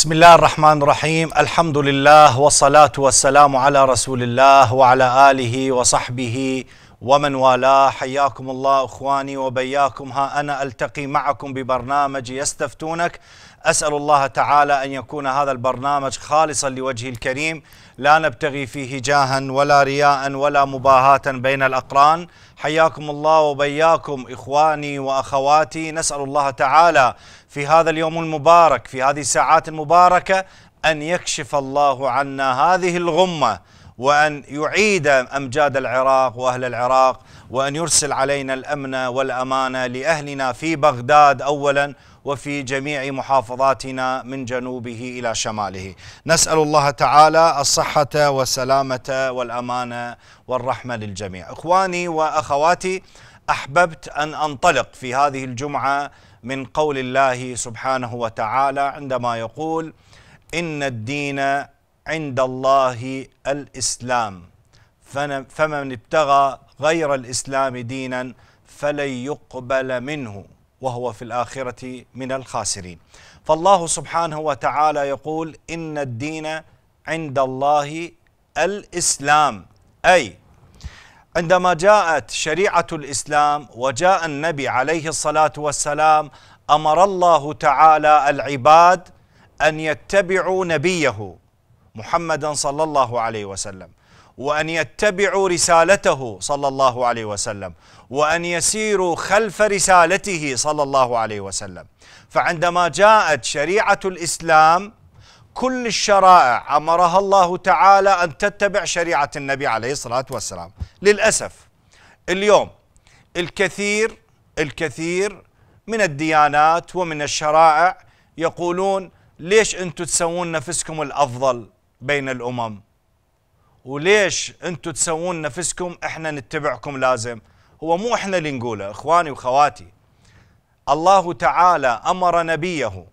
بسم الله الرحمن الرحيم الحمد لله والصلاة والسلام على رسول الله وعلى آله وصحبه ومن والاه حياكم الله اخواني وبياكم ها أنا التقي معكم ببرنامج يستفتونك اسال الله تعالى ان يكون هذا البرنامج خالصا لوجهه الكريم لا نبتغي فيه جاها ولا رياء ولا مباهاة بين الاقران حياكم الله وبياكم اخواني واخواتي نسال الله تعالى في هذا اليوم المبارك في هذه الساعات المباركة أن يكشف الله عنا هذه الغمة وأن يعيد أمجاد العراق وأهل العراق وأن يرسل علينا الأمن والأمانة لأهلنا في بغداد أولا. وفي جميع محافظاتنا من جنوبه إلى شماله. نسأل الله تعالى الصحة والسلامة والأمانة والرحمة للجميع. إخواني وأخواتي أحببت أن أنطلق في هذه الجمعة من قول الله سبحانه وتعالى عندما يقول إن الدين عند الله الإسلام. فمن ابتغى غير الإسلام دينا فلن يقبل منه. وهو في الآخرة من الخاسرين. فالله سبحانه وتعالى يقول إن الدين عند الله الإسلام. أي عندما جاءت شريعة الإسلام وجاء النبي عليه الصلاة والسلام أمر الله تعالى العباد أن يتبعوا نبيه محمدا صلى الله عليه وسلم. وأن يتبعوا رسالته صلى الله عليه وسلم وأن يسيروا خلف رسالته صلى الله عليه وسلم. فعندما جاءت شريعة الإسلام كل الشرائع أمرها الله تعالى أن تتبع شريعة النبي عليه الصلاة والسلام. للأسف اليوم الكثير الكثير من الديانات ومن الشرائع يقولون ليش أنتم تسوون نفسكم الأفضل بين الأمم؟ وليش أنتم تسوون نفسكم إحنا نتبعكم لازم؟ هو مو إحنا اللي نقوله إخواني وخواتي. الله تعالى أمر نبيه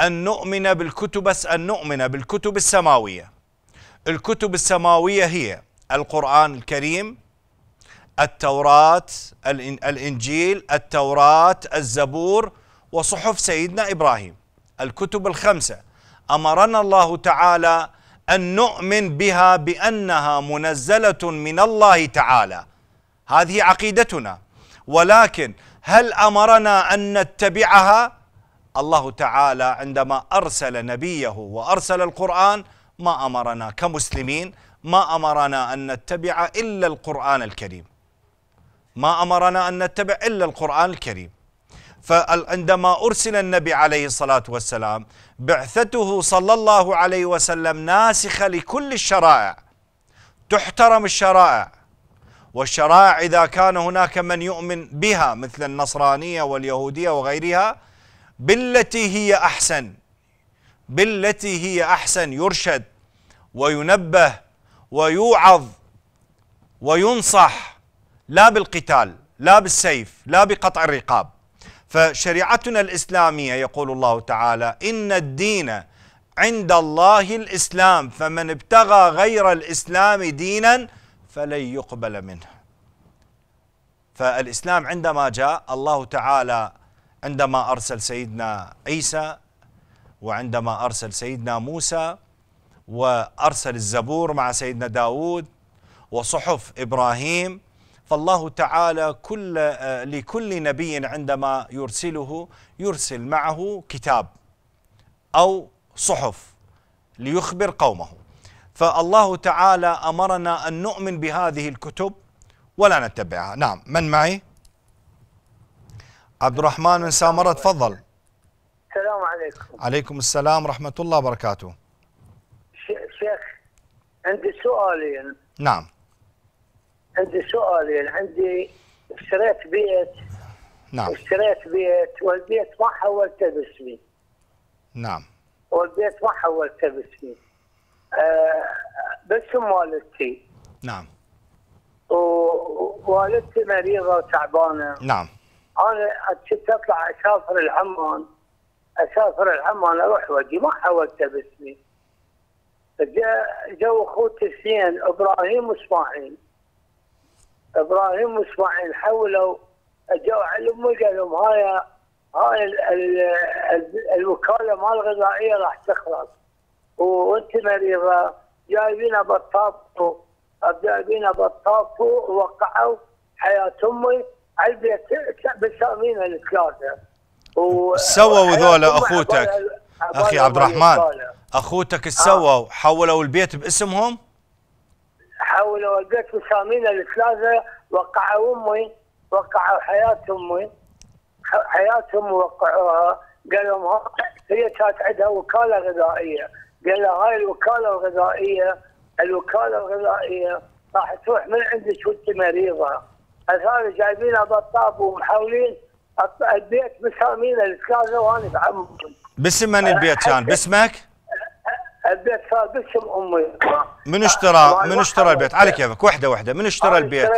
أن نؤمن بالكتب بس أن نؤمن بالكتب السماوية. الكتب السماوية هي القرآن الكريم التوراة الإنجيل التوراة الزبور وصحف سيدنا إبراهيم. الكتب الخمسة. أمرنا الله تعالى أن نؤمن بها بأنها منزلة من الله تعالى. هذه عقيدتنا. ولكن هل أمرنا أن نتبعها؟ الله تعالى عندما أرسل نبيه وأرسل القرآن ما أمرنا كمسلمين ما أمرنا أن نتبع إلا القرآن الكريم. ما أمرنا أن نتبع إلا القرآن الكريم. فعندما أرسل النبي عليه الصلاة والسلام بعثته صلى الله عليه وسلم ناسخة لكل الشرائع. تحترم الشرائع. والشرائع إذا كان هناك من يؤمن بها مثل النصرانية واليهودية وغيرها بالتي هي أحسن. بالتي هي أحسن يرشد وينبه ويوعظ وينصح لا بالقتال لا بالسيف لا بقطع الرقاب. فشريعتنا الإسلامية يقول الله تعالى إن الدين عند الله الإسلام فمن ابتغى غير الإسلام دينا فلن يقبل منه. فالإسلام عندما جاء الله تعالى عندما أرسل سيدنا عيسى وعندما أرسل سيدنا موسى وأرسل الزبور مع سيدنا داود وصحف إبراهيم فالله تعالى كل آه، لكل نبي عندما يرسله يرسل معه كتاب أو صحف ليخبر قومه. فالله تعالى أمرنا أن نؤمن بهذه الكتب ولا نتبعها. نعم من معي؟ عبد الرحمن من سامرة تفضل. السلام عليكم. عليكم السلام ورحمة الله وبركاته. شيخ عندي سؤالين. نعم. عندي سؤالين عندي اشتريت بيت. نعم. اشتريت بيت والبيت ما حولته باسمي. نعم. والبيت ما حولته باسمي. آه باسم والدتي. نعم. ووالدتي مريضة وتعبانة. نعم. أنا كنت أطلع أسافر العمان. أسافر العمان أروح وأجي. ما حولته باسمي. جو أخوتي اثنين إبراهيم وإسماعيل. إبراهيم وإسماعيل حولوا اجوا على امي قال لهم هاي هاي ال ال ال الوكالة مال الغذائية راح تخلص. وأنت مريضة جايبينها بطاطو. جايبينها بطاطو ووقعوا حياة أمي على البيت. بسامينها الثلاثه سووا ذولا أخوتك. أخي عبد الرحمن أخوتك سووا؟ حولوا البيت باسمهم؟ حولوا البيت بسامينها الثلاثه وقعوا أمي وقعوا حياة أمي. حياتهم وقعوها. قال لهم هي كانت عندها وكالة غذائية. قال لها هاي الوكالة الغذائية الوكالة الغذائية راح تروح من عندك وأنت مريضة. هذول جايبينها بطاب ومحاولين البيت مسامينه الثلاثه وأنا بعمهم باسم من البيت كان؟ باسمك؟ البيت صار باسم أمي. من اشترى من اشترى البيت؟ على كيفك وحده وحدة. من اشترى البيت؟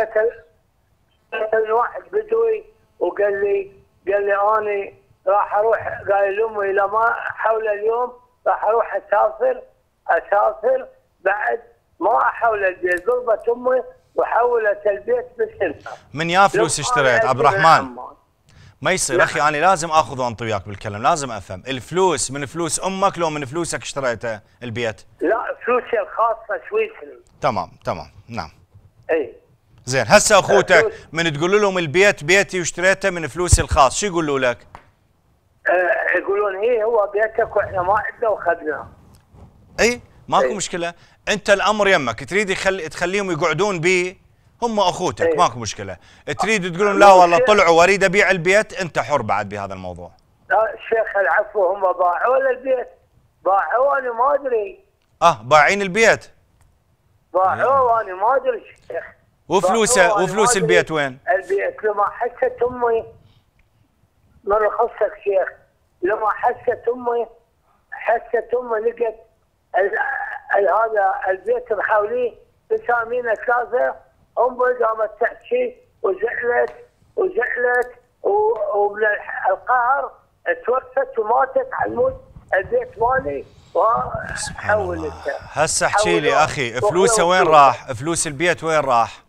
اشتريت واحد بدوي وقال لي قال لي اني راح أروح قال لامي اذا ما حول اليوم راح أروح اسافر أسافر بعد ما احول البيت. قربت أمي وحولت البيت باسمها من يا فلوس اشتريت عبد الرحمن؟ ما يصير أخي أنا لازم آخذ وانطي وياك بالكلام لازم أفهم. الفلوس من فلوس أمك لو من فلوسك اشتريته البيت؟ لا فلوسي الخاصة سويسري تمام تمام نعم. اي زين هسه أخوتك من تقول لهم البيت بيتي واشتريته من فلوسي الخاص شو يقولوا لك؟ آه يقولون إيه هو بيتك وإحنا ما عندنا وخذناه اي ماكو أي. مشكلة. أنت الأمر يمك تريد تخليهم يقعدون بيه هم أخوتك أي. ماكو مشكلة. تريد تقول لهم لا والله طلعوا واريد أبيع البيت أنت حر بعد بهذا الموضوع. لا الشيخ العفو هم باعوا البيت. باعوا أنا ما أدري. آه باعين البيت؟ باعوه وأنا ما أدري شيخ. وفلوسه وفلوس البيت وين؟ البيت. لما حست أمي من رخصك شيخ؟ لما حست أمي حست أمي لقت هذا البيت محاوليه بسامينة ثلاثة. امي قامت تحكي وزعلت وزعلت ومن القهر توفت وماتت على الموت. البيت مالي وحولت. هسه احكي لي أخي فلوسه وين راح؟ فلوس البيت وين راح؟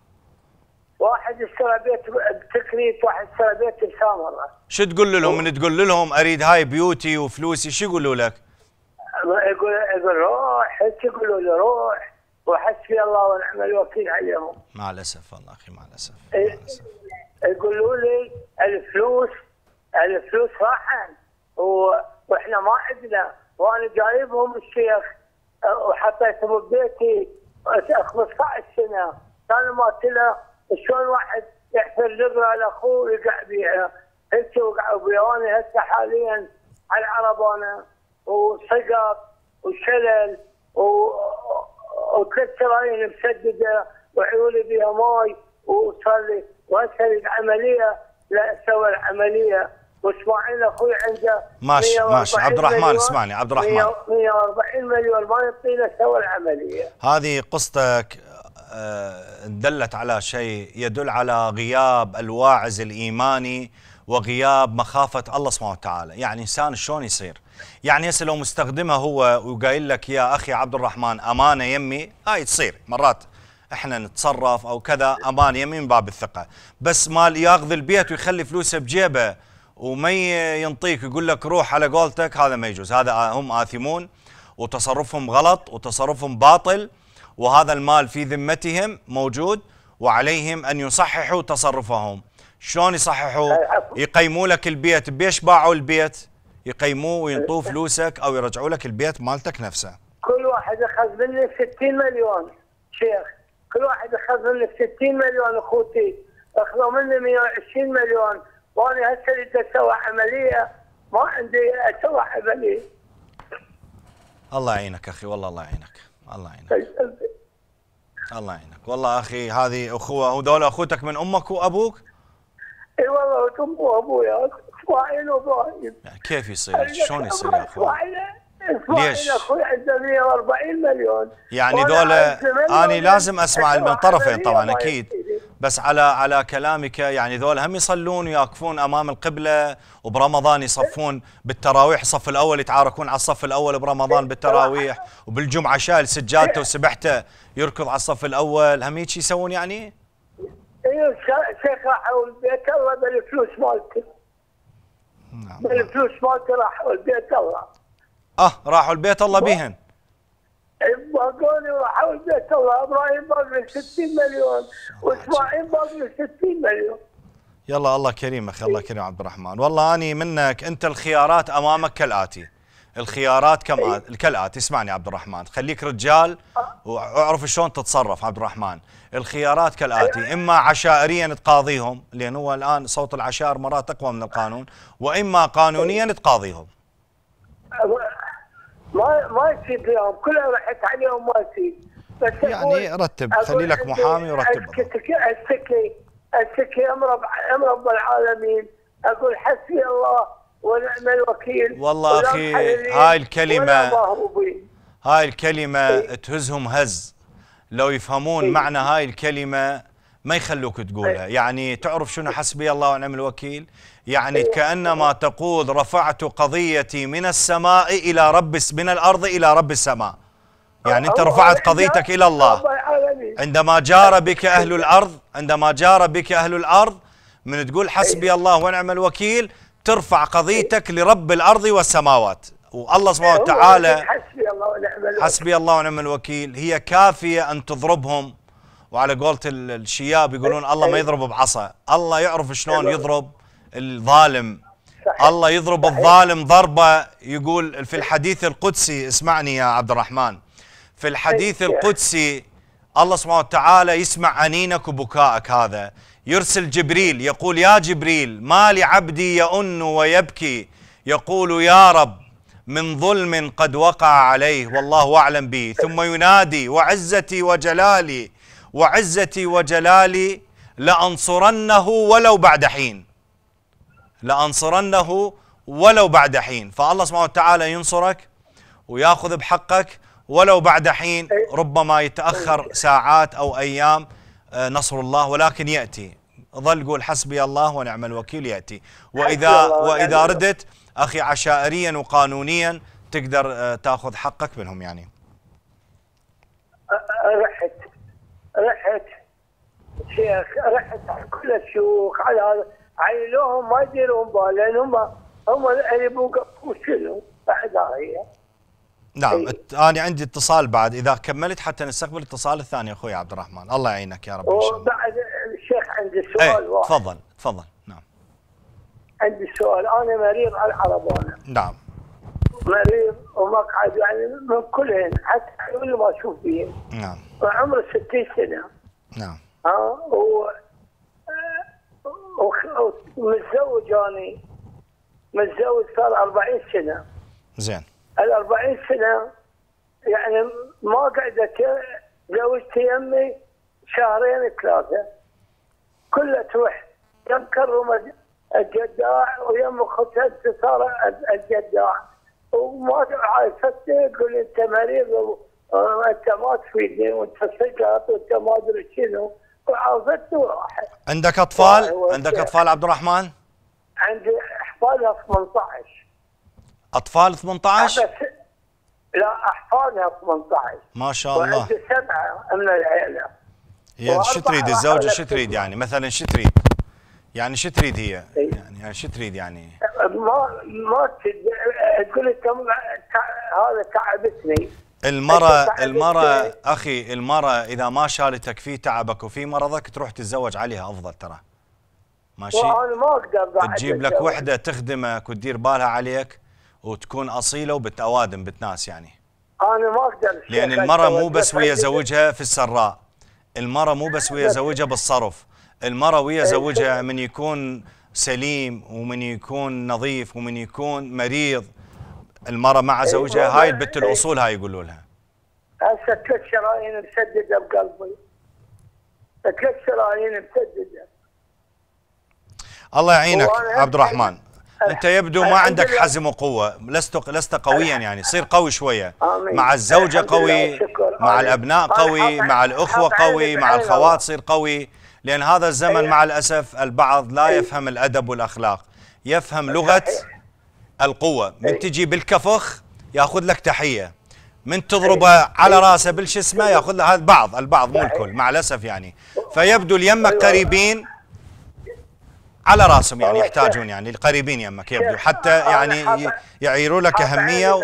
واحد اشترى بيت بتكريت واحد اشترى بيت بسامرة. شو تقول لهم؟ من تقول لهم أريد هاي بيوتي وفلوسي شو يقولوا لك؟ يقول يقول روح هيك يقولوا له روح. وحسبي الله ونعم الوكيل عليهم. مع الأسف والله أخي مع الأسف إيه، يقولوا لي الفلوس الفلوس راحن وإحنا ما عندنا وأنا جايبهم الشيخ وحطيتهم ببيتي. 15 سنة. كان ما له شلون واحد يحفر لبره لأخوه ويقع بيها؟ هيك وقعوا بيها وأنا هسه حاليا على العربانه وسقط وشلل و... وثلاث شرايين مسددة وعيوني بها ماي وصار لي وهسه العملية لا سوى العملية. وإسماعيل أخوي عنده ماشي ماشي. عبد الرحمن اسمعني عبد الرحمن. 140 مليون. ما يعطينا سوى العملية. هذه قصتك دلت على شيء يدل على غياب الواعز الإيماني وغياب مخافة الله سبحانه وتعالى، يعني إنسان شلون يصير؟ يعني هسه لو مستخدمها هو وقايل لك يا أخي عبد الرحمن أمانة يمي؟ هاي تصير. مرات إحنا نتصرف أو كذا امانه يمي من باب الثقة، بس مال ياخذ البيت ويخلي فلوسه بجيبه وما ينطيك يقول لك روح على قولتك. هذا ما يجوز، هذا هم آثمون وتصرفهم غلط وتصرفهم باطل وهذا المال في ذمتهم موجود وعليهم أن يصححوا تصرفهم. شلون يصححوا؟ يقيموا لك البيت. بيش باعوا البيت؟ يقيموه وينطوه فلوسك أو يرجعوا لك البيت مالتك نفسه. كل واحد أخذ مني 60 مليون شيخ. كل واحد أخذ مني 60 مليون أخوتي. أخذوا مني 120 مليون. وأنا هسه اريد أسوي عملية. ما عندي أسوي عملية. الله يعينك أخي والله الله يعينك. الله يعينك الله يعينك والله أخي هذه أخوة وذول أخوتك من أمك وأبوك؟ إي والله أمي وأبويا إسماعيل وإبراهيم يعني كيف يصير؟ شلون يصير يا أخوي؟ ليش؟ أخوي عنده 140 مليون. يعني ذولا آني لازم أسمع من طرفين طبعا أكيد. بس على على كلامك يعني ذول هم يصلون ويقفون أمام القبلة وبرمضان يصفون بالتراويح. الصف الأول يتعاركون على الصف الأول برمضان بالتراويح وبالجمعة شايل سجادته وسبحته يركض على الصف الأول. هم هيك يسوون يعني؟ أيوه شيخ راحوا البيت الله بالفلوس مالته. نعم. الفلوس مالتي راحوا البيت الله. أه راحوا البيت الله بيهن. باقوني راحوا البيت الله إبراهيم باقي 60 مليون. واسماعيل باقي 60 مليون. يلا الله كريم أخي الله كريم عبد الرحمن. والله أني منك أنت الخيارات أمامك كالآتي. الخيارات كم كالآتي. اسمعني عبد الرحمن. خليك رجال واعرف شلون تتصرف عبد الرحمن. الخيارات كالآتي. إما عشائريا تقاضيهم لأن هو الآن صوت العشائر مرات أقوى من القانون وإما قانونيا تقاضيهم. ما ما يصير اليوم كلها رحت عليهم ما يصير بس يعني رتب خلي لك محامي ورتب اشتكي اشتكي اشتكي ام رب ام رب العالمين. أقول حسبي الله ونعم الوكيل. والله محللين هاي مهروبين هاي الكلمة إيه. تهزهم هز. لو يفهمون إيه. معنى هاي الكلمة ما يخلوك تقولها. يعني تعرف شنو؟ حسبي الله ونعم الوكيل. يعني. كأنما تقول رفعت قضيتي من السماء إلى رب من الأرض إلى رب السماء. يعني أنت رفعت قضيتك إلى الله. عندما جار بك أهل الأرض عندما جار بك أهل الأرض من تقول حسبي الله ونعم الوكيل ترفع قضيتك لرب الأرض والسماوات. والله سبحانه وتعالى حسبي الله ونعم الوكيل. حسبي الله ونعم الوكيل. هي كافية أن تضربهم. وعلى قولة ال- الشياب يقولون الله ما يضرب بعصا. الله يعرف شلون يضرب الظالم. صحيح. الله يضرب الظالم ضربة يقول في الحديث القدسي اسمعني يا عبد الرحمن. في الحديث. القدسي الله سبحانه وتعالى يسمع أنينك وبكائك هذا. يرسل جبريل يقول يا جبريل ما لعبدي يئن ويبكي. يقول يا رب من ظلم قد وقع عليه والله أعلم به. ثم ينادي وعزتي وجلالي. وعزتي وجلالي لأنصرنه ولو بعد حين. لأنصرنه ولو بعد حين. فالله سبحانه وتعالى ينصرك ويأخذ بحقك ولو بعد حين. ربما يتأخر ساعات أو أيام آه، نصر الله ولكن يأتي. ظل قول حسبي الله ونعم الوكيل يأتي. وإذا وإذا. ردت أخي عشائريا وقانونيا تقدر آه، تأخذ حقك منهم يعني رحت رحت. شيخ رحت على كل الشيوخ على عينوهم ما يديرون بال لأن هم هم اللي بوقفوا شنو بعد هي نعم. ات- أنا عندي اتصال بعد. إذا كملت حتى نستقبل الاتصال الثاني أخوي عبد الرحمن. الله يعينك يا رب إن شاء الله. وبعد الشيخ عندي إيه سؤال واحد. تفضل تفضل. نعم. عندي سؤال. أنا مريض على العربانه نعم. مريض ومقعد يعني من كلهن حتى عيوني ما أشوف بيهم نعم. وعمري 60 سنة. نعم. ها و ومتزوج أنا متزوج صار 40 سنة. زين. ال 40 سنة يعني ما قعدت زوجتي يمي شهرين ثلاثة. كلها تروح. يم كرم الجداع ويم أختها صار الجداع. وما عرفتني تقول انت مريض وانت ما تفيدني وانت سكت وانت ما ادري شنو. وعرفتني وراحت عندك والله عندك والله. أطفال عبد الرحمن؟ عندي أحفادها 18 أطفال 18 بس لا أحفادها 18 ما شاء الله. وعندي سبعة من العيلة. هي شو تريد ألف شو تريد تسمع. يعني مثلا شو تريد. يعني شو تريد هي. إيه. يعني يعني شو تريد يعني. ما ما تد- تقول تع- هذا تعبتني المرة المرة. أخي المرة إذا ما شالتك في تعبك وفي مرضك تروح تتزوج عليها أفضل ترى. ماشي؟ وأنا ما أقدر بعد تجيب لك. وحدة تخدمك وتدير بالها عليك وتكون أصيلة وبتأوادم بتناس يعني. أنا ما أقدر لأن المرة مو بس ويا زوجها في السراء. المرة مو بس ويا زوجها بالصرف. المرة ويا زوجها من يكون سليم ومن يكون نظيف ومن يكون مريض. المرة مع زوجها هاي البت الأصول هاي يقولوا لها هسه ثلاث شرايين مسددة بقلبي ثلاث شرايين مسددة الله يعينك عبد الرحمن أنت يبدو ما عندك. حزم وقوة لست لست قويا يعني صير قوي شوية آمين. مع الزوجة قوي. مع. الأبناء قوي مع الأخوة قوي مع الخوات. صير قوي لأن هذا الزمن أي. مع الأسف البعض لا يفهم الأدب والأخلاق يفهم لغة القوة. من أي. تجي بالكفخ ياخذ لك تحية. من تضربه على راسه بالش اسمه ياخذ له هذا بعض البعض مو صحيح. الكل مع الأسف يعني. فيبدو اليمك أيوة. قريبين على راسهم يعني يحتاجون. يعني القريبين يمك يبدو. حتى يعني يعيروا لك أهمية.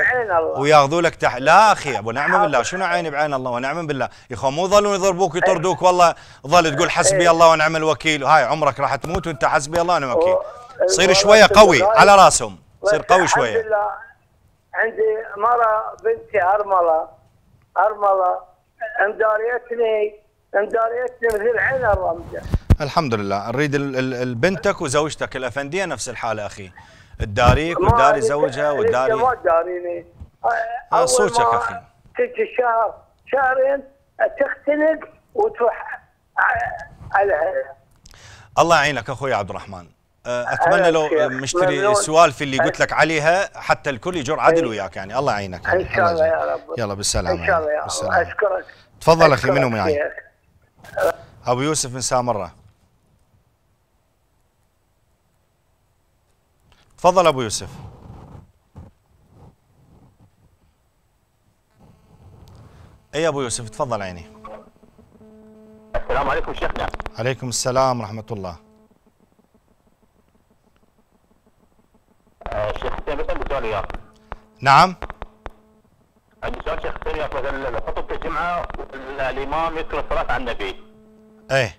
وياخذوا لك تح... لا أخي أبو نعم بالله. شنو عيني بعين الله ونعم بالله؟ يا أخوان مو يظلون يضربوك ويطردوك. والله ظل تقول حسبي إيه. الله ونعم الوكيل. هاي عمرك راح تموت وأنت حسبي الله ونعم الوكيل. صير والله شوية قوي. على راسهم. صير قوي الحمد شوية. لله. عندي مرة بنتي أرملة أرملة مداريتني مداريتني مثل عين الرمزة الحمد لله. نريد ال- ال- ال- بنتك وزوجتك الافنديه نفس الحالة أخي. تداريك ما وتداري زوجها وتداري ما تداريني آه، صوتك ما أخي. تجي شهر شهرين تختنق وتروح على الله يعينك أخوي عبد الرحمن. أتمنى لو. مشتري. السوالف اللي قلت لك عليها حتى الكل يجر عدل. وياك يعني الله يعينك يعني. إن شاء الله. يا رب يلا بالسلامة إن شاء الله يا بالسلامة. أشكرك تفضل أخي منو معي. أبو يوسف من سامرة تفضل أبو يوسف أي أبو يوسف تفضل عيني السلام عليكم شيخنا عليكم السلام ورحمة الله آه، شيخ حسين بس عندي سؤال وياك نعم. عندي سؤال شيخ وياك مثلا خطبة الجمعة الإمام يذكر الصلاة على النبي؟ إيه.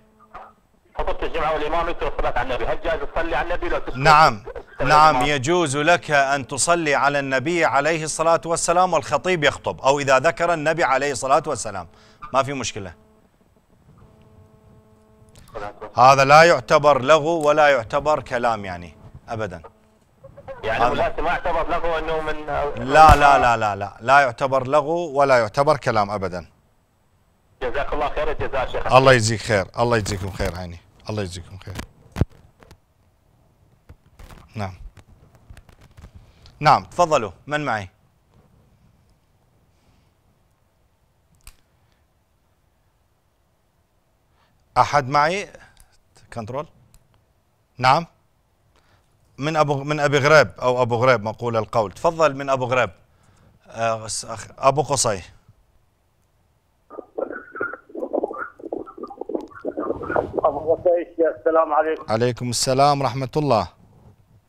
خطبة الجمعة والإمام يذكر الصلاة على النبي هل جائز تصلي على النبي؟ لو نعم. نعم؟ يجوز لك أن تصلي على النبي عليه الصلاة والسلام والخطيب يخطب أو إذا ذكر النبي عليه الصلاة والسلام. ما في مشكلة. هذا لا يعتبر لغو ولا يعتبر كلام يعني أبدا. يعني ما اعتبر له أنه من لا لا لا لا لا لا يعتبر لغو ولا يعتبر كلام أبدا. جزاك الله خير الجزاء شيخ. الله يجزيك خير الله يجزيكم خير عيني. الله يجزيكم خير. نعم. نعم تفضلوا من معي؟ أحد معي؟ كنترول نعم. من أبو من أبي غريب أو أبو غريب مقول القول. تفضل من أبو غريب. آه، أبو قصي. أبو قصي شيخ السلام عليكم. عليكم السلام ورحمة الله.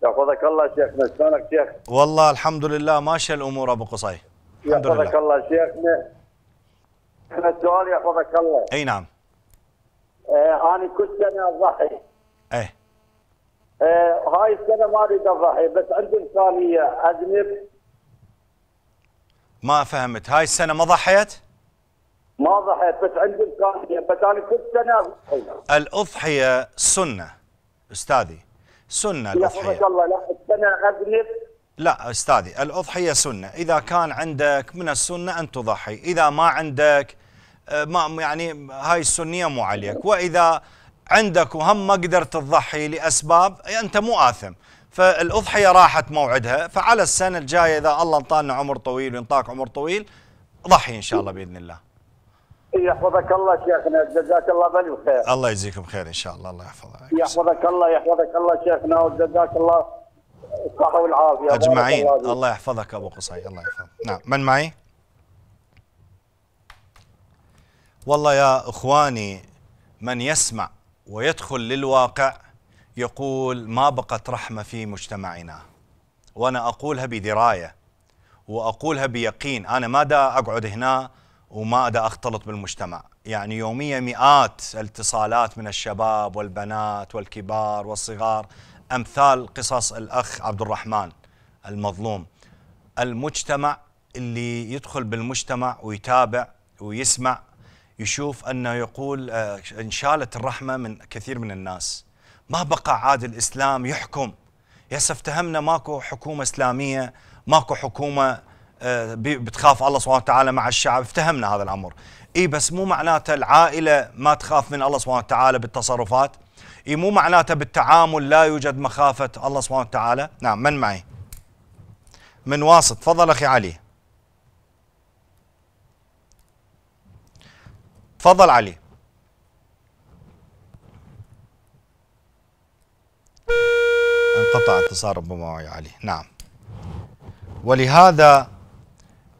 يحفظك الله شيخنا شلونك شيخ؟ والله الحمد لله ماشيه الأمور أبو قصي. الحمد يحفظك لله الله شيخنا إحنا السؤال يحفظك الله. أي نعم. آه أنا اضحي إيه آه هاي السنة ما أريد أضحي بس عندي إمكانية أذنب. ما فهمت. هاي السنة ما ضحيت؟ ما ضحيت بس عندي إمكانية بس أنا كل سنة أضحي. الأضحية سنة أستاذي. سنة الأضحية. الله لا السنة أذنب. لا أستاذي الأضحية سنة. إذا كان عندك من السنة أن تضحي إذا ما عندك آه، ما يعني هاي السنية مو عليك. وإذا عندك وهم ما قدرت تضحي لأسباب أنت مو آثم. فالأضحية راحت موعدها فعلى السنة الجاية إذا الله انطانا عمر طويل وينطاك عمر طويل ضحي إن شاء الله بإذن الله. يحفظك الله شيخنا. جزاك الله بالف خير الله يجزيكم خير إن شاء الله. الله يحفظك. يحفظك الله يحفظك الله شيخنا وجزاك الله الصحة والعافية. بارك أجمعين. الله. الله يحفظك أبو قصي. الله يحفظك. نعم. من معي؟ والله يا إخواني من يسمع ويدخل للواقع يقول ما بقت رحمة في مجتمعنا. وأنا أقولها بدراية وأقولها بيقين. أنا ما دا أقعد هنا وما دا أختلط بالمجتمع. يعني يوميا مئات الاتصالات من الشباب والبنات والكبار والصغار. أمثال قصص الأخ عبد الرحمن المظلوم. المجتمع اللي يدخل بالمجتمع ويتابع ويسمع يشوف أنه يقول آه، انشالت الرحمة من كثير من الناس. ما بقى عاد الإسلام يحكم. يا افتهمنا ماكو حكومة إسلامية ماكو حكومة آه، بتخاف الله سبحانه وتعالى مع الشعب. افتهمنا هذا الأمر. إي بس مو معناته العائلة ما تخاف من الله سبحانه وتعالى بالتصرفات. إي مو معناته بالتعامل لا يوجد مخافة الله سبحانه وتعالى. نعم من معي؟ من واسط. تفضل أخي علي. تفضل علي. انقطع اتصال ربما معي علي. نعم. ولهذا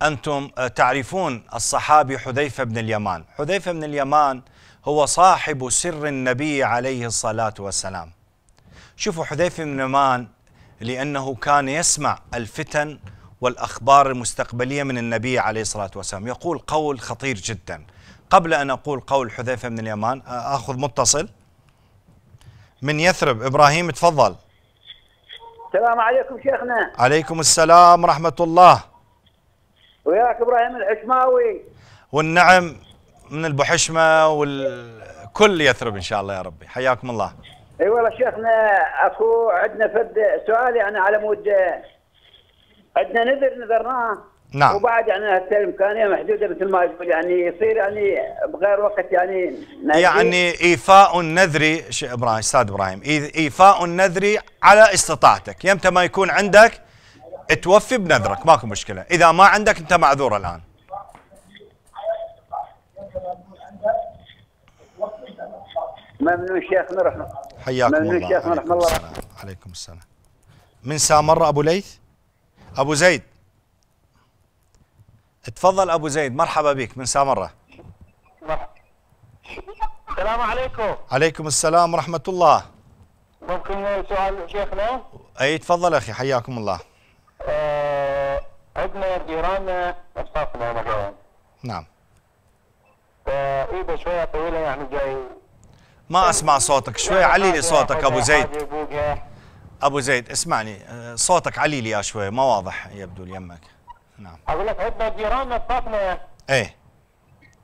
أنتم آه، تعرفون الصحابي حذيفة بن اليمان. حذيفة بن اليمان هو صاحب سر النبي عليه الصلاة والسلام. شوفوا حذيفة بن اليمان لأنه كان يسمع الفتن والأخبار المستقبلية من النبي عليه الصلاة والسلام. يقول قول خطير جدا. قبل أن أقول قول حذيفة بن اليمان أخذ متصل. من يثرب إبراهيم تفضل. السلام عليكم شيخنا. عليكم السلام ورحمة الله. وياك إبراهيم الحشماوي والنعم من البحشمة والكل يثرب إن شاء الله يا ربي. حياكم الله. اي والله شيخنا اكو عندنا فد سؤال يعني على مود عندنا نذر نذرناه. نعم. وبعد يعني الامكانيه محدوده مثل ما يقول يعني يصير يعني بغير وقت يعني. يعني إيفاء النذر ش- إبراهيم أستاذ إبراهيم إي- إيفاء النذر على استطاعتك. يمتى ما يكون عندك توفي بنذرك ماكو مشكلة. إذا ما عندك أنت معذور الآن. ممنون شيخنا رحمة حياكم ممنون الله. شيخنا عليكم رحمة الله. السلام. عليكم السلام. من سامرة أبو ليث؟ أبو زيد. تفضل أبو زيد مرحبا بك من سامرة. السلام عليكم. عليكم السلام ورحمة الله. ممكن سؤال شيخنا؟ أي تفضل أخي حياكم الله. آه عندنا جيراننا اصطفنا مثلا نعم. فايده شوية طويلة يعني جاي. ما أسمع صوتك شوي علي لي صوتك أبو زيد. أبو زيد اسمعني آه، صوتك علي لي يا شوي ما واضح يبدو اليمك نعم. أقول لك عندنا جيراننا اصطفنا إيه.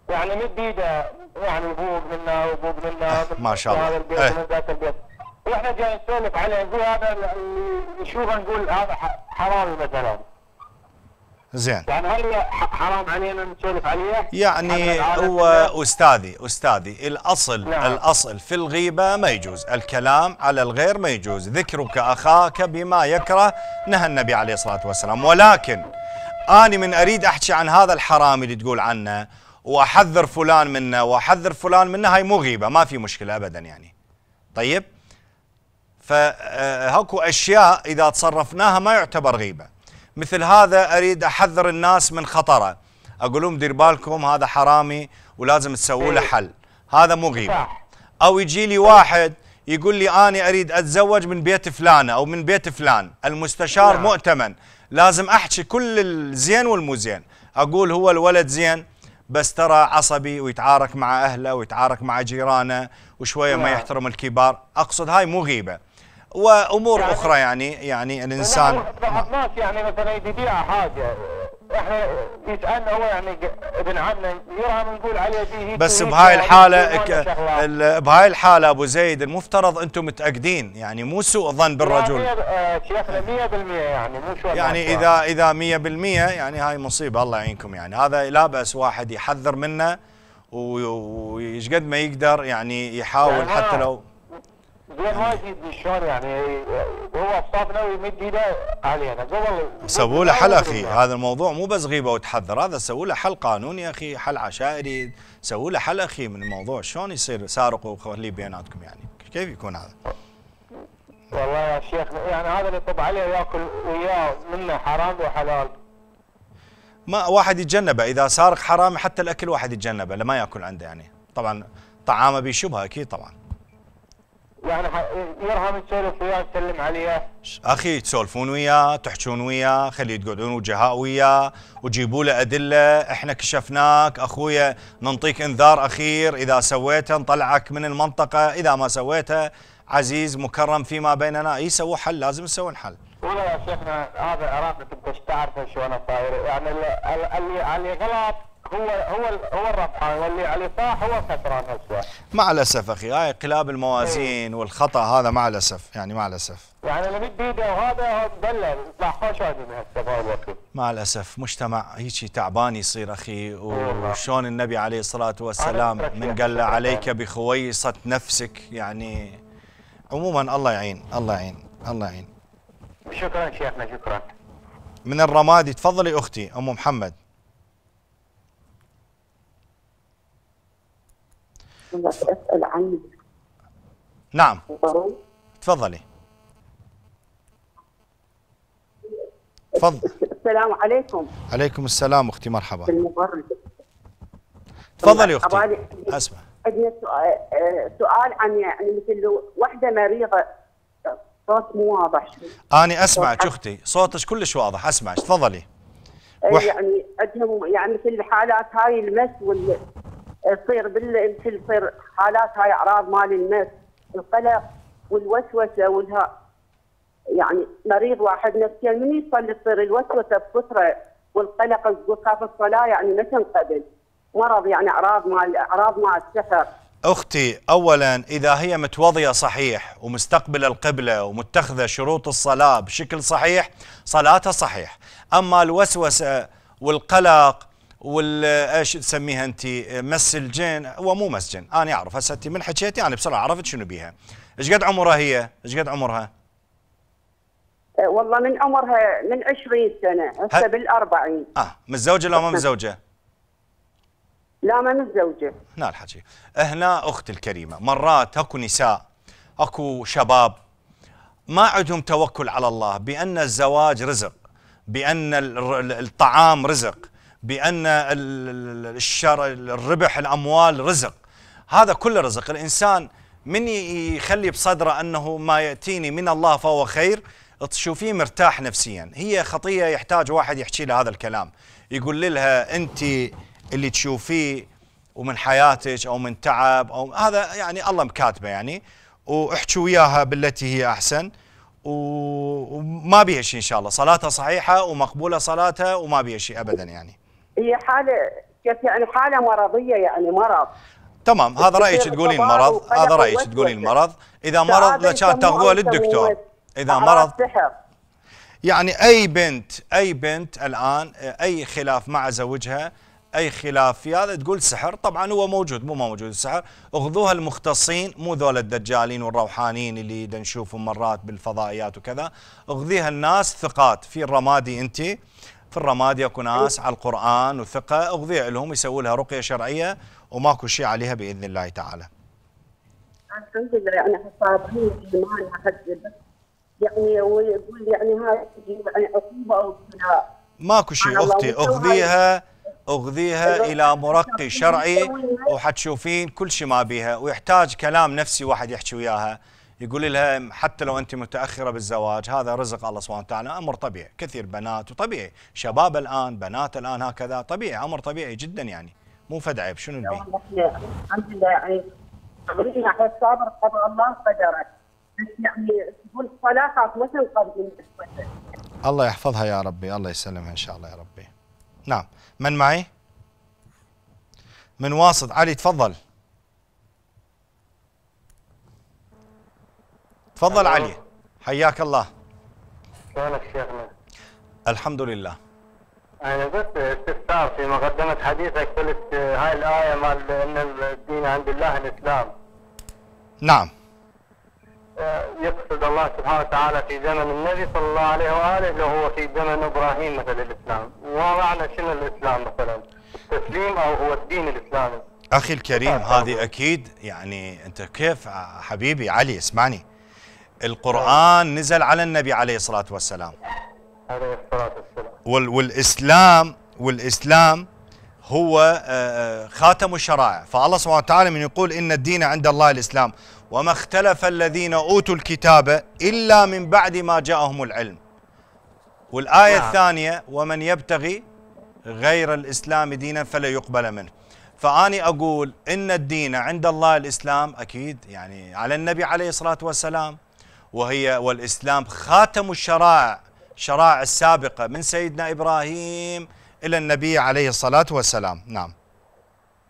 يعني مد ايده يعني يبوق منا ويبوق منا من ما شاء الله. هذا البيت إيه. ومن ذاك البيت. وإحنا جاي نسولف عليه نقول هذا اللي نشوفه نقول هذا حرامي مثلا. زين. يعني هل حرام علينا نسولف عليه؟ يعني هو أستاذي أستاذي الأصل نعم. الأصل في الغيبة ما يجوز. الكلام على الغير ما يجوز. ذكرك أخاك بما يكره. نهى النبي عليه الصلاة والسلام. ولكن اني من أريد أحكي عن هذا الحرامي اللي تقول عنه وأحذر فلان منه وأحذر فلان منه. هاي مو غيبه ما في مشكلة ابدا يعني. طيب؟ فهاكو أشياء إذا تصرفناها ما يعتبر غيبة. مثل هذا أريد أحذر الناس من خطره. أقول لهم دير بالكم هذا حرامي ولازم تسووا له. حل. هذا مو غيبه صح أو يجي لي واحد يقول لي اني أريد أتزوج من بيت فلانه أو من بيت فلان المستشار نعم. مؤتمن. لازم أحكي كل الزين والمو زين أقول هو الولد زين بس ترى عصبي ويتعارك مع أهله ويتعارك مع جيرانه وشوية ما. يحترم الكبار. أقصد هاي مو غيبة. وأمور يعني- أخرى يعني يعني الإنسان يعني مثلا يبيع حاجة. إحنا يسالنا هو يعني ابن عمنا يرهم نقول عليه هيك بس بهاي وهذا الحالة يقول ك- وأنا شغلة. ال- بهاي الحالة أبو زيد المفترض أنتم متأكدين يعني مو سوء ظن بالرجل يعني آه، شيخنا 100% يعني مو شو يعني إذا إذا 100% يعني هاي مصيبة الله يعينكم يعني هذا لا بأس واحد يحذر منه ويش قد ما يقدر يعني يحاول يعني حتى لو زين ما يجي شلون يعني هو صابنا ويمد إيده علينا. قبل سووا له حل أخي. هذا الموضوع مو بس غيبة وتحذر هذا سووا له حل قانوني يا أخي حل عشائري. سووا له حل أخي من الموضوع. شلون يصير سارق وخليه بيناتكم يعني؟ كيف يكون هذا؟ والله يا شيخ يعني هذا اللي طب عليه يأكل وياه منه حرام وحلال. ما واحد يتجنبه. إذا سارق حرام حتى الأكل واحد يتجنبه لما يأكل عنده يعني. طبعا طعامه بيشبه أكيد طبعا. يعني يرهم تسولف وياه تسلم عليه أخي تسولفون وياه تحجون وياه خليه تقعدون وجهاء وياه وجيبوا له أدلة. إحنا كشفناك أخويا ننطيك إنذار أخير. إذا سويته نطلعك من المنطقة. إذا ما سويته عزيز مكرم فيما بيننا. يسووا حل لازم يسوون حل. والله يا شيخنا هذا عراق انت تعرف شلون صاير يعني ال- ال- اللي عليه غلط هو هو هو الربحان واللي عليه صح هو خسران هسه. مع الأسف أخي هاي قلاب الموازين والخطأ هذا مع الأسف يعني مع الأسف. يعني اللي مد ايده وهذا دلل يطلع خوش هسه مع الأسف مجتمع هيك تعبان يصير أخي. وشلون النبي عليه الصلاة والسلام من قال. عليك بخويصة نفسك يعني عموما الله يعين الله يعين الله يعين. شكرا شيخنا شكرا. من الرمادي تفضلي أختي أم محمد. أسأل عن نعم. تفضلي. تفضل. السلام عليكم. عليكم السلام أختي مرحبا. بالمبرد تفضلي أختي. أسمع. عندنا سؤال, آه، سؤال عن يعني مثل وحدة مريضة. الصوت مو واضح. أني أسمعك أختي. صوتك كلش واضح. أسمعك. تفضلي. آه، وح- يعني عندهم يعني في الحالات هاي المس وال تصير بال في تصير حالات هاي أعراض مال المس القلق والوسوسة والها يعني مريض واحد نفسيا من يصلي تصير الوسوسة بكثرة والقلق تقول خاف الصلاة يعني ما تنقبل مرض يعني أعراض مال أعراض مال السحر أختي اولا إذا هي متوضية صحيح ومستقبله القبلة ومتخذة شروط الصلاة بشكل صحيح صلاتها صحيح. أما الوسوسة والقلق وال إيش تسميها انت؟ مس الجن. هو مو مس جن. أنا أعرف. هسه أنت من حكيتي أنا بسرعة عرفت شنو بيها. إيش قد عمرها هي؟ إيش قد عمرها؟ آه، والله من عمرها من 20 سنة. هسه ه- بالأربعين. آه متزوجة لو ما متزوجة؟ لا ما متزوجة. هنا الحكي. هنا أختي الكريمة. مرات أكو نساء أكو شباب ما عندهم توكل على الله بأن الزواج رزق بأن الطعام رزق. ال- الشر الربح الأموال رزق. هذا كله رزق. الإنسان من يخلي بصدره أنه ما يأتيني من الله فهو خير؟ تشوفيه مرتاح نفسيا. هي خطية يحتاج واحد يحكي لها هذا الكلام. يقول لها أنت اللي تشوفيه ومن حياتك أو من تعب أو هذا يعني الله مكاتبه يعني. واحكوا وياها بالتي هي أحسن. و- وما بيها شيء إن شاء الله. صلاتها صحيحة ومقبولة صلاتها وما بيها شيء ابدا يعني. هي حالة كيف يعني حالة مرضية يعني مرض. تمام هذا رأيك تقولين وقلق هذا رأيك. تقولين المرض إذا مرض لكان تاخذوها للدكتور إذا مرض سحر يعني أي بنت أي بنت الآن أي خلاف مع زوجها أي خلاف في هذا تقول سحر. طبعا هو موجود مو ما موجود السحر. أخذوها المختصين مو ذول الدجالين والروحانيين اللي نشوفهم مرات بالفضائيات وكذا. أخذيها الناس ثقات. في الرمادي انت في الرمادي اكو ناس على القرآن وثقه اخذيها لهم يسووا لها رقية شرعية وماكو شيء عليها بإذن الله تعالى. الحمد لله يعني حصابين إيمان حد يعني ويقول يعني هاي يعني عقوبة أو ابتلاء ماكو شيء وسوى اخذيها اخذيها أيوة. إلى مرقي شرعي. وحتشوفين كل شيء ما بيها. ويحتاج كلام نفسي واحد يحكي وياها. يقول لها حتى لو أنت متأخرة بالزواج هذا رزق الله سبحانه وتعالى أمر طبيعي كثير بنات وطبيعي شباب الآن بنات الآن هكذا طبيعي أمر طبيعي جدا يعني مو فد عيب شنو إحنا الحمد لله يعني صابرين على الصبر قضى الله قدره. بس يعني تقول تنقض من نسبته الله يحفظها يا ربي الله يسلمها إن شاء الله يا ربي. نعم من معي؟ من واسط علي تفضل. تفضل. علي. حياك الله. شلونك شيخنا؟ الحمد لله. أنا بس استفسار في مقدمة حديثك قلت هاي الآية مال إن الدين عند الله الإسلام. نعم. آه، يقصد الله سبحانه وتعالى في زمن النبي صلى الله عليه وآله اللي هو في زمن إبراهيم مثل الإسلام. وما معنى شنو الإسلام مثلا؟ التسليم أو هو الدين الإسلامي؟ أخي الكريم هذه أكيد يعني أنت كيف حبيبي علي اسمعني. القرآن نزل على النبي عليه الصلاة والسلام. عليه الصلاة والسلام. وال والإسلام والإسلام هو آه، آه، خاتم الشرائع. فالله سبحانه وتعالى من يقول إن الدين عند الله الإسلام. وما اختلف الذين أوتوا الكتاب إلا من بعد ما جاءهم العلم. والآية نعم. الثانية ومن يبتغي غير الإسلام دينا فلا يقبل منه. فأني أقول إن الدين عند الله الإسلام أكيد يعني على النبي عليه الصلاة والسلام. وهي والإسلام خاتم الشرائع الشرائع السابقة من سيدنا إبراهيم إلى النبي عليه الصلاة والسلام. نعم.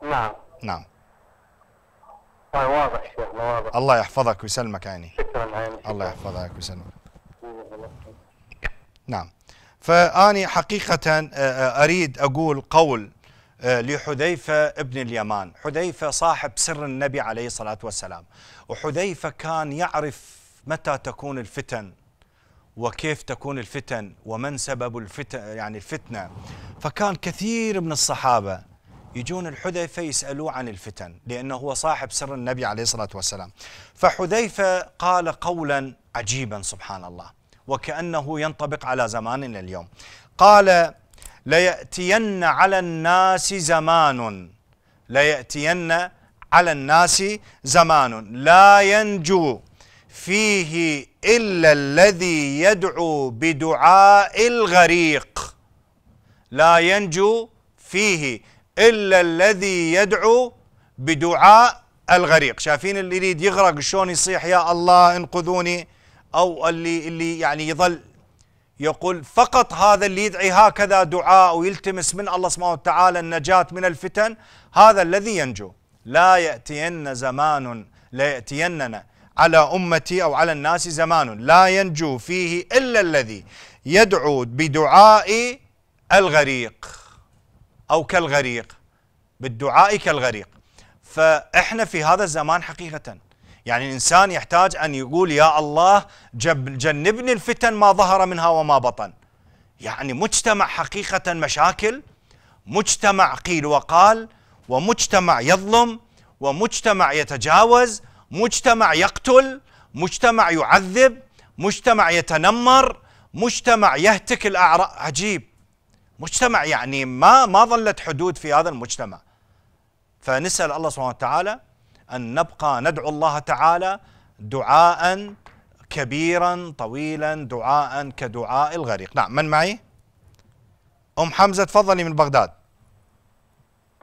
نعم. نعم. هاي واضح شيخنا واضح. الله يحفظك ويسلمك عيني. شكرا عيني الله يحفظك ويسلمك. نعم. فأني حقيقة آه، آه، أريد أقول قول آه، لحذيفة ابن اليمان. حذيفة صاحب سر النبي عليه الصلاة والسلام. وحذيفة كان يعرف متى تكون الفتن وكيف تكون الفتن ومن سبب الفتن يعني الفتنة. فكان كثير من الصحابة يجون الحذيفة يسألوه عن الفتن لأنه هو صاحب سر النبي عليه الصلاة والسلام. فحذيفة قال قولا عجيبا سبحان الله وكأنه ينطبق على زماننا اليوم. قال ليأتين على الناس زمان ليأتين على الناس زمان. لا ينجو فيه إلا الذي يدعو بدعاء الغريق. لا ينجو فيه إلا الذي يدعو بدعاء الغريق. شايفين اللي يريد يغرق شلون يصيح يا الله انقذوني؟ أو اللي اللي يعني يظل يقول فقط هذا اللي يدعي هكذا دعاء ويلتمس من الله سبحانه وتعالى النجاة من الفتن هذا الذي ينجو. لا يأتين زمان لا يأتيننا على أمتي أو على الناس زمان. لا ينجو فيه إلا الذي يدعو بدعاء الغريق أو كالغريق. بالدعاء كالغريق. فإحنا في هذا الزمان حقيقة. يعني الإنسان يحتاج أن يقول يا الله جنبني الفتن ما ظهر منها وما بطن. يعني مجتمع حقيقة مشاكل مجتمع قيل وقال ومجتمع يظلم ومجتمع يتجاوز مجتمع يقتل مجتمع يعذب مجتمع يتنمر مجتمع يهتك الأعراض عجيب. مجتمع يعني ما ما ظلت حدود في هذا المجتمع. فنسأل الله سبحانه وتعالى أن نبقى ندعو الله تعالى دعاء كبيرا طويلا دعاء كدعاء الغريق. نعم من معي؟ أم حمزة تفضلي من بغداد.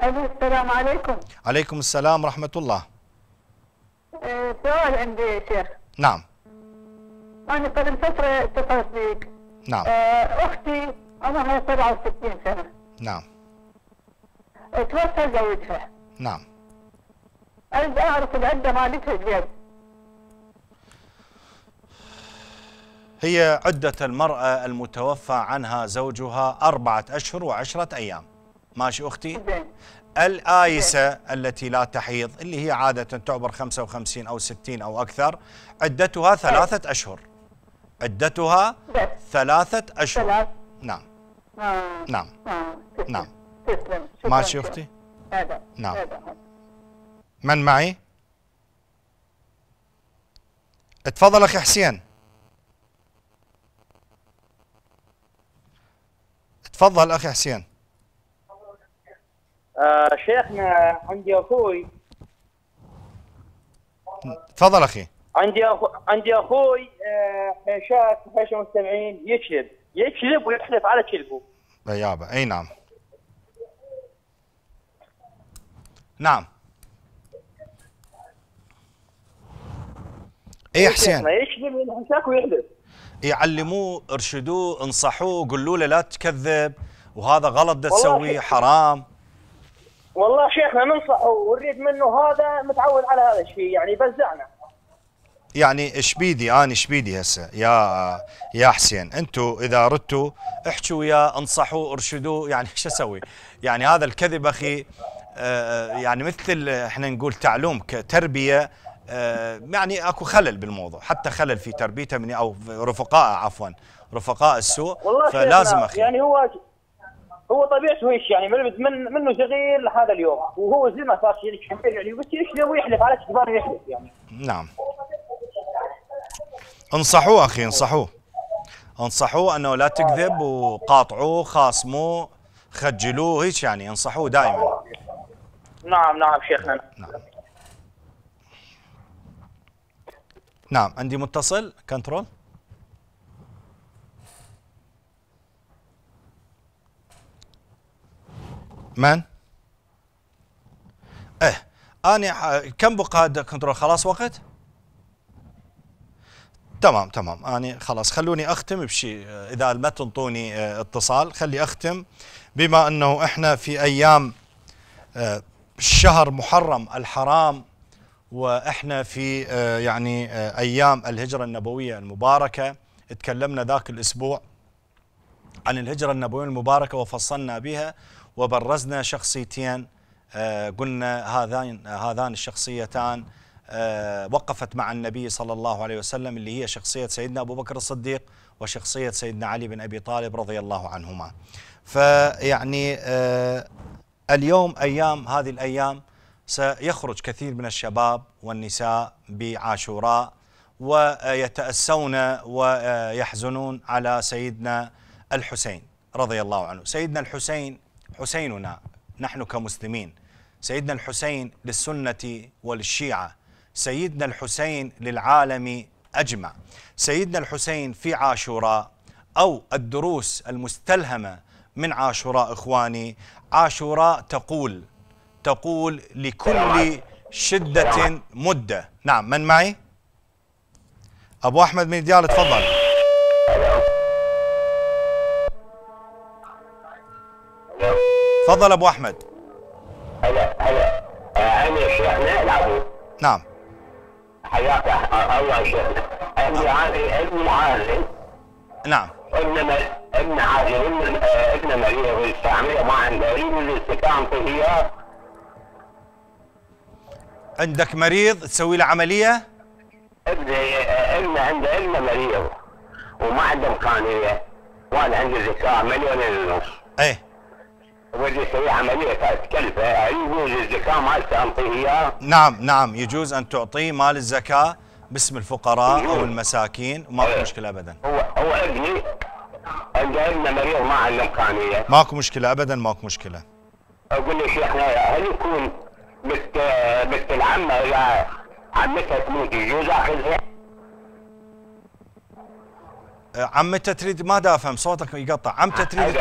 ألو السلام عليكم. عليكم السلام ورحمة الله. سؤال عندي يا شيخ. نعم. أنا قبل فترة اتصلت بك. نعم. آه، أختي عمرها 67 سنة. نعم. توفى زوجها. نعم. أريد أعرف العدة مالتها زيادة هي عدة المرأة المتوفى عنها زوجها أربعة أشهر وعشرة أيام. ماشي أختي؟ زين. الآيسة التي لا تحيض اللي هي عادة تعبر 55 أو 60 أو أكثر عدتها ثلاثة أشهر. عدتها ثلاثة أشهر. نعم. آه. نعم. آه. نعم. ماشي. أختي نعم. من معي؟ تفضل أخي حسين. تفضل أخي حسين. آه شيخنا عندي أخوي. تفضل أخي. عندي أخو عندي أخوي آه حيشات حيش المستمعين يكذب. يكذب ويحلف على كذبه. يابا أي نعم. نعم. اي حسين؟ يكذب ويحلف ويحلف. يعلموه ارشدوه انصحوه قولوا له لا تكذب وهذا غلط ده تسويه. حرام. والله شيخنا ننصحه ونريد منه هذا متعود على هذا الشيء يعني يفزعنا يعني إيش بيدي أنا إيش بيدي هسه. يا يا حسين أنتوا إذا ردتوا احكوا وياه انصحوا ارشدوه يعني إيش أسوي؟ يعني هذا الكذب أخي آه، يعني مثل إحنا نقول تعلوم كتربيه آه، يعني أكو خلل بالموضوع. حتى خلل في تربيته من أو رفقائه عفوا رفقاء السوء. والله فلازم أخي. يعني هو هو طبيعته إيش يعني؟ من من منه صغير لهذا اليوم. وهو زي ما صار شيء كبير يعني بس يكذب ويحلف على كذبان يحلف يعني. نعم. انصحوه أخي انصحوه. انصحوه أنه لا تكذب وقاطعوه خاصموه خجلوه هيك يعني انصحوه دائما. نعم نعم شيخنا. نعم. نعم عندي متصل؟ كنترول من؟ إيه. أنا كم بقى كنترول؟ خلاص وقت؟ تمام تمام. أنا خلاص خلوني أختم بشيء إذا ما تنطوني آه، اتصال خلي أختم. بما أنه إحنا في أيام آه، شهر محرم الحرام وإحنا في آه، يعني أيام الهجرة النبوية المباركة تكلمنا ذاك الأسبوع عن الهجرة النبوية المباركة وفصلنا بها وبرزنا شخصيتين آه، قلنا هذان هذان الشخصيتان آه، وقفت مع النبي صلى الله عليه وسلم اللي هي شخصية سيدنا أبو بكر الصديق وشخصية سيدنا علي بن أبي طالب رضي الله عنهما. فيعني آه، اليوم أيام هذه الأيام سيخرج كثير من الشباب والنساء بعاشوراء ويتأسون ويحزنون على سيدنا الحسين رضي الله عنه سيدنا الحسين حسيننا نحن كمسلمين. سيدنا الحسين للسنة وللشيعة سيدنا الحسين للعالم أجمع. سيدنا الحسين في عاشوراء أو الدروس المستلهمة من عاشوراء إخواني. عاشوراء تقول تقول لكل شدة مدة. نعم من معي؟ أبو أحمد من ديال تفضل. تفضل أبو أحمد. هلا هلا. أنا شيخنا العبو نعم. حياك الله يا شيخنا. ابني عادل ابني عادل نعم. ابن ابن عادل ابن آه، ابن مريم والفاميليا ما عنده يريد الاستقامة اياه عندك مريض تسوي له عملية؟ ابني آه، ابن عنده ابن مريض. وما عنده إمكانية. وأنا عندي ذكاء مليونين ونص إيه. ودي أسوي عملية تكلفه يجوز الزكاة مالته انطيه إياه. نعم نعم. يجوز أن تعطيه مال الزكاة باسم الفقراء أو المساكين. وماكو مشكلة أبدا. هو هو أبني عنده ابن مريض ما عنده امكانيه ماكو مشكلة أبدا ماكو مشكلة. أقول لي شيخنا هل يكون بنت بنت العمة اذا عمتها تموت يجوز أخذها؟ آه، عمته تريد ما دا أفهم؟ صوتك يقطع. عمته تريد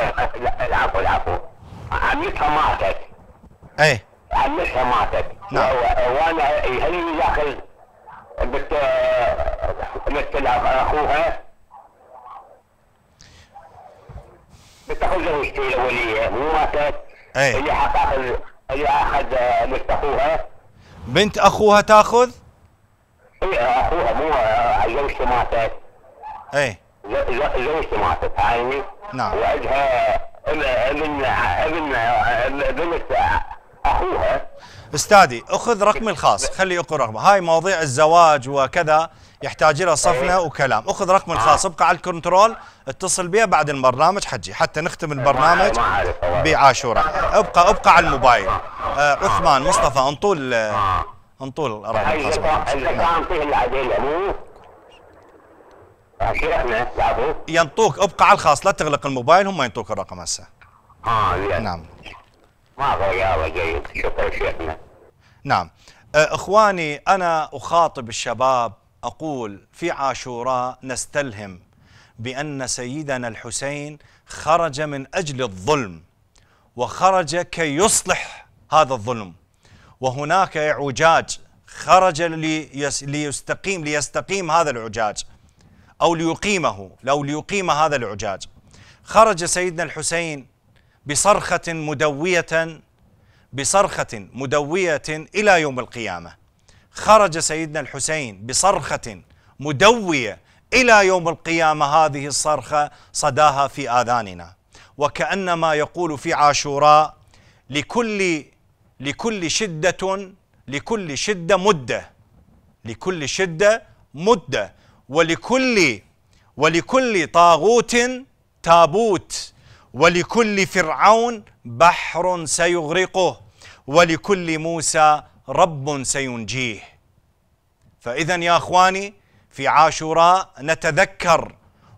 العفو العفو. عمتها ماتت. إيه. عمتها ماتت. نعم. وأنا هل يجوز اخذ بنت بنت أخوها؟ بتأخذ زوجتي الاوليه مو ماتت. إيه. هي حتاخذ هي أخذ بنت أخوها. بنت أخوها تأخذ؟ هي أخوها مو زوجته ماتت. إيه. ز- ز- زوجته ماتت عايني نعم. وعندها ابن ابن ابن بنت أخوها. أستاذي أخذ رقمي الخاص. خلي اخذ رقمه. هاي مواضيع الزواج وكذا يحتاج لها صفنه وكلام. أخذ رقمي الخاص. أبقى على الكنترول. اتصل بي بعد البرنامج. حجي. حتى نختم البرنامج. بعاشوراء ابقى أبقى على الموبايل. آه عثمان مصطفى أنطول آه أنطول الرقم هاي الخاص الزكاه الزكاه انطيه العديله مو شيخنا لعبوا ينطوك. أبقى على الخاص لا تغلق الموبايل هم ينطوك الرقم هسه. آه نعم. ما غيابه جيد شكرا شيخنا. نعم. آه، إخواني أنا أخاطب الشباب أقول في عاشوراء نستلهم بأن سيدنا الحسين خرج من أجل الظلم وخرج كي يصلح هذا الظلم. وهناك اعوجاج خرج ليس- ليستقيم ليستقيم هذا العجاج. أو ليقيمه لو ليقيم هذا العجاج. خرج سيدنا الحسين بصرخة مدوية بصرخة مدوية إلى يوم القيامة. خرج سيدنا الحسين بصرخة مدوية إلى يوم القيامة هذه الصرخة صداها في آذاننا. وكأنما يقول في عاشوراء لكل لكل شدة لكل شدة مدة لكل شدة مدة. ولكل ولكل طاغوت تابوت. ولكل فرعون بحر سيغرقه. ولكل موسى رب سينجيه. فإذا يا أخواني في عاشوراء نتذكر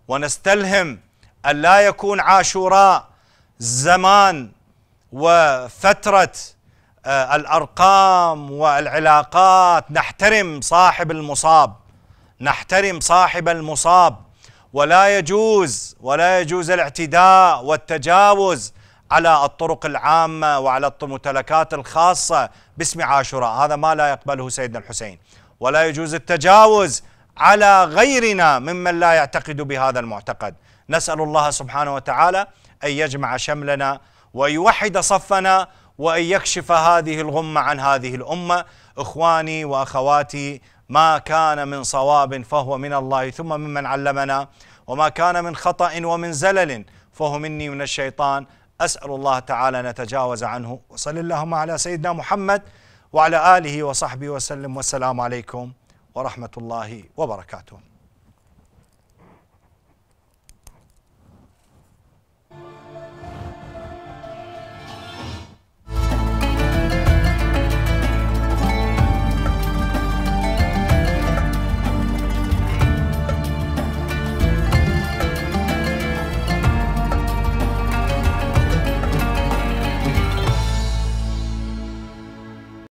ونستلهم أن لا يكون عاشوراء زمان وفترة آه، الأرقام والعلاقات. نحترم صاحب المصاب. نحترم صاحب المصاب ولا يجوز ولا يجوز الاعتداء والتجاوز على الطرق العامة وعلى الممتلكات الخاصة باسم عاشوراء. هذا ما لا يقبله سيدنا الحسين. ولا يجوز التجاوز على غيرنا ممن لا يعتقد بهذا المعتقد. نسأل الله سبحانه وتعالى أن يجمع شملنا وأن يوحد صفنا وأن يكشف هذه الغمة عن هذه الأمة. إخواني وأخواتي ما كان من صواب فهو من الله ثم ممن علمنا وما كان من خطأ ومن زلل فهو مني من الشيطان. أسأل الله تعالى أن نتجاوز عنه. وصل اللهم على سيدنا محمد وعلى آله وصحبه وسلم. والسلام عليكم ورحمة الله وبركاته.